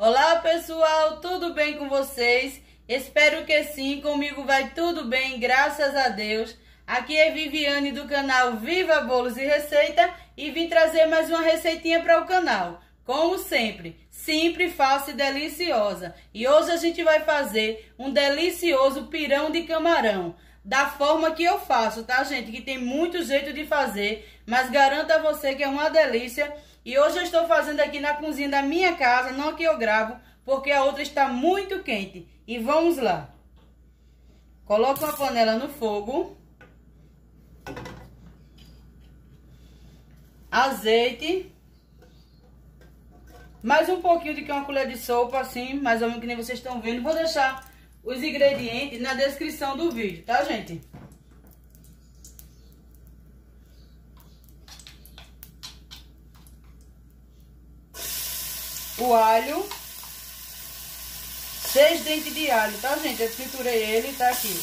Olá pessoal, tudo bem com vocês? Espero que sim, comigo vai tudo bem, graças a Deus. Aqui é Viviane do canal Viva Bolos e Receita e vim trazer mais uma receitinha para o canal. Como sempre, simples, fácil e deliciosa. E hoje a gente vai fazer um delicioso pirão de camarão. Da forma que eu faço, tá gente? Que tem muito jeito de fazer, mas garanto a você que é uma delícia e hoje eu estou fazendo aqui na cozinha da minha casa, não que eu gravo, porque a outra está muito quente. E vamos lá. Coloco a panela no fogo. Azeite. Mais um pouquinho de que uma colher de sopa, assim, mais ou menos que nem vocês estão vendo. Vou deixar os ingredientes na descrição do vídeo, tá, gente? O alho. Seis dentes de alho, tá, gente? Eu triturei ele, tá aqui.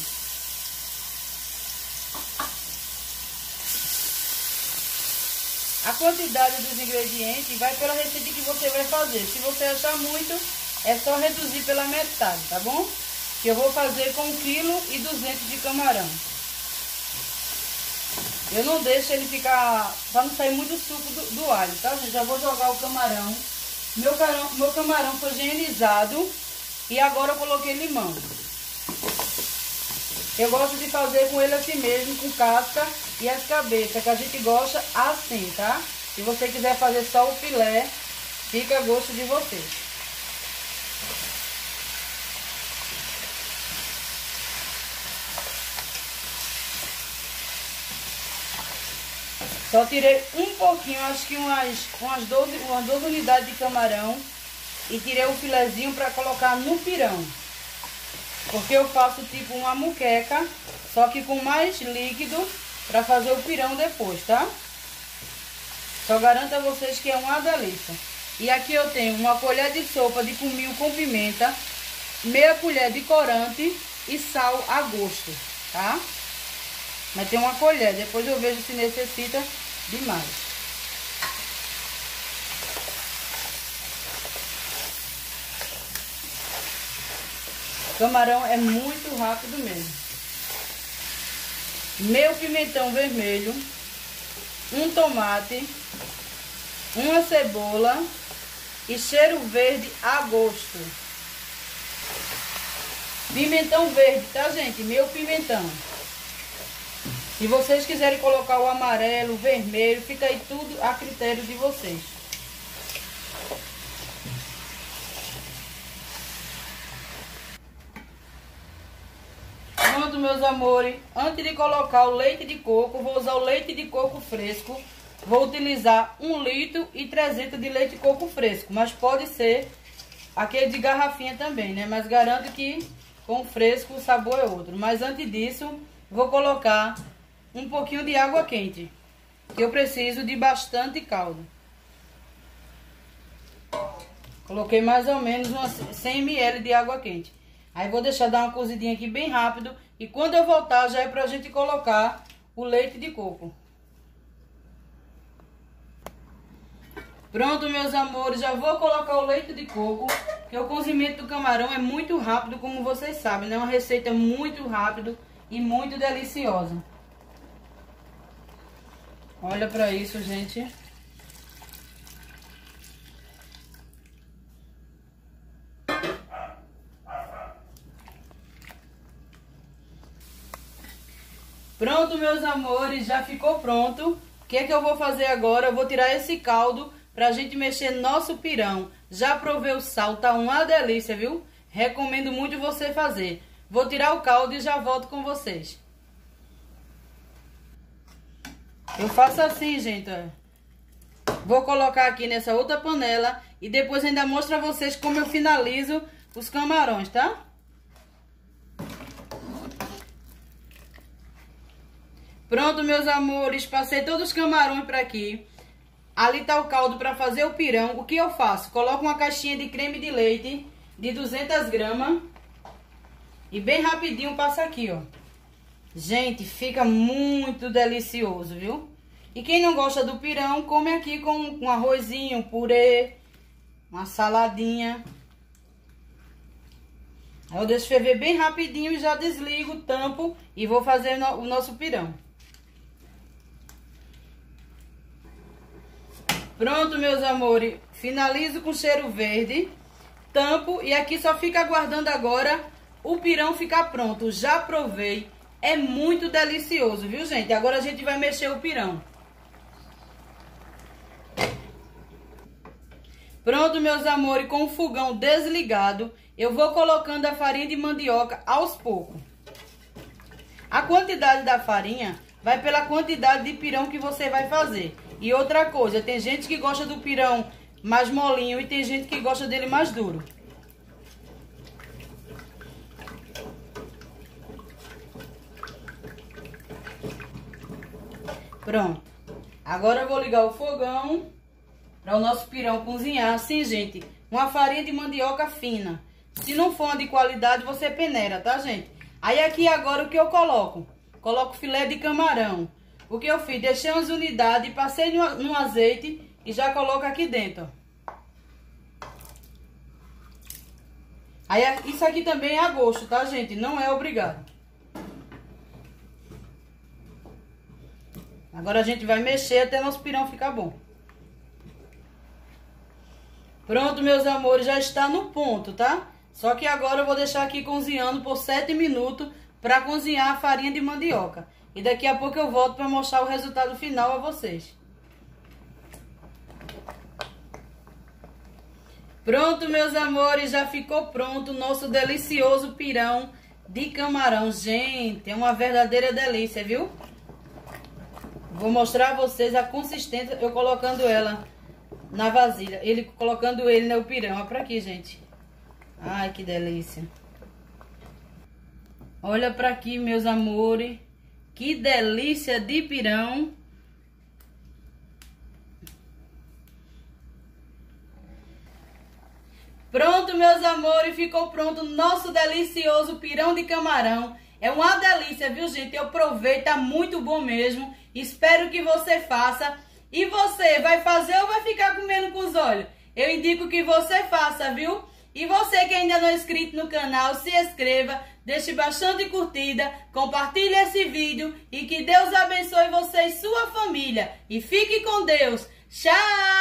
A quantidade dos ingredientes vai pela receita que você vai fazer. Se você achar muito, é só reduzir pela metade, tá bom? Que eu vou fazer com 1 kg e 200 de camarão. Eu não deixo ele ficar, para não sair muito suco do, do alho, tá, gente? Já vou jogar o camarão meu, carão, meu camarão foi higienizado e agora eu coloquei limão. Eu gosto de fazer com ele assim mesmo, com casca e as cabeças, que a gente gosta assim, tá? Se você quiser fazer só o filé, fica a gosto de vocês. Só tirei um pouquinho, acho que umas, umas, 12, umas 12 unidades de camarão. E tirei o filezinho para colocar no pirão. Porque eu faço tipo uma muqueca, só que com mais líquido para fazer o pirão depois, tá? Só garanto a vocês que é uma delícia. E aqui eu tenho uma colher de sopa de cominho com pimenta, meia colher de corante e sal a gosto, tá? Mas tem uma colher, depois eu vejo se necessita demais. Camarão é muito rápido mesmo. Meu pimentão vermelho, um tomate, uma cebola e cheiro verde a gosto. Pimentão verde, tá gente? Meu pimentão. Se vocês quiserem colocar o amarelo, o vermelho, fica aí tudo a critério de vocês. Pronto, meus amores. Antes de colocar o leite de coco, vou usar o leite de coco fresco. Vou utilizar 1 litro e 300 de leite de coco fresco. Mas pode ser aquele de garrafinha também, né? Mas garanto que com fresco o sabor é outro. Mas antes disso, vou colocar um pouquinho de água quente. Que eu preciso de bastante caldo. Coloquei mais ou menos umas 100 ml de água quente. Aí vou deixar dar uma cozidinha aqui bem rápido. E quando eu voltar já é pra gente colocar o leite de coco. Pronto, meus amores, já vou colocar o leite de coco, que o cozimento do camarão é muito rápido, como vocês sabem, né? É uma receita muito rápido e muito deliciosa. Olha pra isso, gente. Pronto, meus amores, já ficou pronto. O que é que eu vou fazer agora? Eu vou tirar esse caldo pra gente mexer no nosso pirão. Já provei o sal, tá uma delícia, viu? Recomendo muito você fazer. Vou tirar o caldo e já volto com vocês. Eu faço assim, gente, ó. Vou colocar aqui nessa outra panela e depois ainda mostro a vocês como eu finalizo os camarões, tá? Pronto, meus amores, passei todos os camarões para aqui. Ali tá o caldo para fazer o pirão. O que eu faço? Coloco uma caixinha de creme de leite de 200 gramas. E bem rapidinho passa aqui, ó. Gente, fica muito delicioso, viu? E quem não gosta do pirão, come aqui com um arrozinho, um purê, uma saladinha. Eu deixo ferver bem rapidinho e já desligo, tampo e vou fazer o nosso pirão. Pronto, meus amores. Finalizo com cheiro verde. Tampo e aqui só fica aguardando agora o pirão ficar pronto. Já provei. É muito delicioso, viu, gente? Agora a gente vai mexer o pirão. Pronto, meus amores, com o fogão desligado, eu vou colocando a farinha de mandioca aos poucos. A quantidade da farinha vai pela quantidade de pirão que você vai fazer. E outra coisa, tem gente que gosta do pirão mais molinho e tem gente que gosta dele mais duro. Pronto. Agora eu vou ligar o fogão para o nosso pirão cozinhar. Assim, gente, uma farinha de mandioca fina. Se não for de qualidade, você peneira, tá, gente? Aí aqui agora o que eu coloco? Coloco filé de camarão. O que eu fiz? Deixei umas unidades, passei no, no azeite e já coloco aqui dentro, Aí isso aqui também é a gosto, tá, gente? Não é obrigado. Agora a gente vai mexer até nosso pirão ficar bom. Pronto, meus amores, já está no ponto, tá? Só que agora eu vou deixar aqui cozinhando por 7 minutos para cozinhar a farinha de mandioca. E daqui a pouco eu volto para mostrar o resultado final a vocês. Pronto, meus amores, já ficou pronto o nosso delicioso pirão de camarão. Gente, é uma verdadeira delícia, viu? Vou mostrar a vocês a consistência, eu colocando ela na vasilha. Ele colocando ele no pirão. Olha pra aqui, gente. Ai, que delícia. Olha pra aqui, meus amores. Que delícia de pirão. Pronto, meus amores, ficou pronto o nosso delicioso pirão de camarão. É uma delícia, viu, gente? Eu provei, tá muito bom mesmo. Espero que você faça. E você, vai fazer ou vai ficar comendo com os olhos? Eu indico que você faça, viu? E você que ainda não é inscrito no canal, se inscreva, deixe bastante curtida, compartilhe esse vídeo e que Deus abençoe você e sua família. E fique com Deus. Tchau!